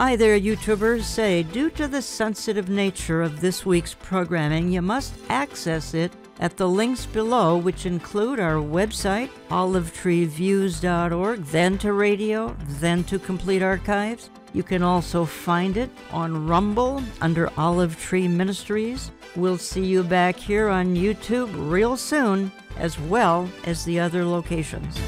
Hi there, YouTubers. Say, due to the sensitive nature of this week's programming, you must access it at the links below, which include our website, olivetreeviews.org, then to radio, then to complete archives. You can also find it on Rumble under Olive Tree Ministries. We'll see you back here on YouTube real soon, as well as the other locations.